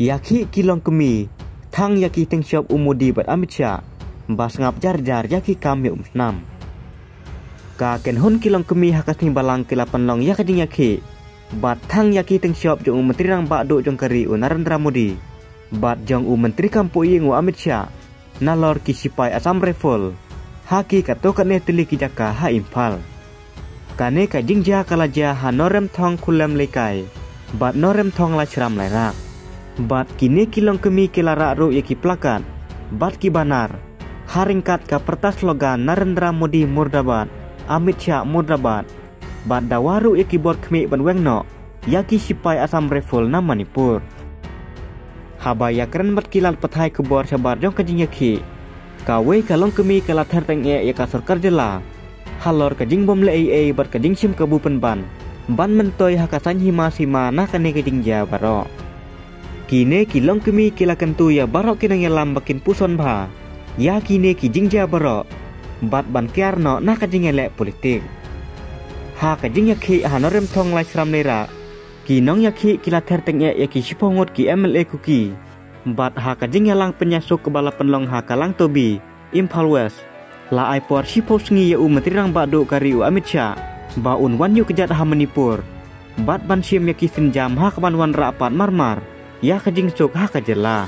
Yaki kilong kemi, thang yaki teng shop umudi bat Amit Shah, bas ngap jar jar yaki kam yuk nam. Ka ken hun kilong kemi hakas ni balang kilapan long yakading yaki, bat thang yaki teng shop jong menteri rang bak do jong kari u Narendra Modi, bat jong u menteri kampu ying u Amit Shah, nalor ki sipai asam rifle, haki kato kane tili ki jaka ha impal. Kane ka jingja kalaja ha norem thong kulem lekai, bat norem thong la ceram lai rak. Bat kini kilong kemi kilara ru yaki plakat. Bat ki banar. Haringkat ka pertas slogan Narendra Modi Murdabat. Amit Shah Murdabat. Bat dawaru yaki bot kemi ban wengno. Yaki sipai asam rifle na Manipur. Haba yakran bat kilal petai kebor sabar jong kajing yaki. Kawe kalong kemi kala terteng e yaka sarkar jela. Halor kajing bom le e bat kajing sim kabupen ban. Ban mentoy hakasan hima sima na kane kajing ja baro. Kine kilong kemi kilakan tu ya barok kinang yalam bakin puson bha. Ya kine ki jingja barok. Bat ban kiarno na kajing elek politik. Ha kajing yaki hanorem thong lai sram nera. Kinong yaki kila terteng ya yaki sipongot ki MLA kuki. Bat ha kajing yalang penyasuk kebala penlong ha kalang tobi. Impal West. La ai por sipo sengi ya u menteri rang badu kari u Amit. Ba un wan yu kejat ha Manipur. Bat ban siam yaki senjam ha kaban wan rapat marmar. Ya kajing sok ha kajela.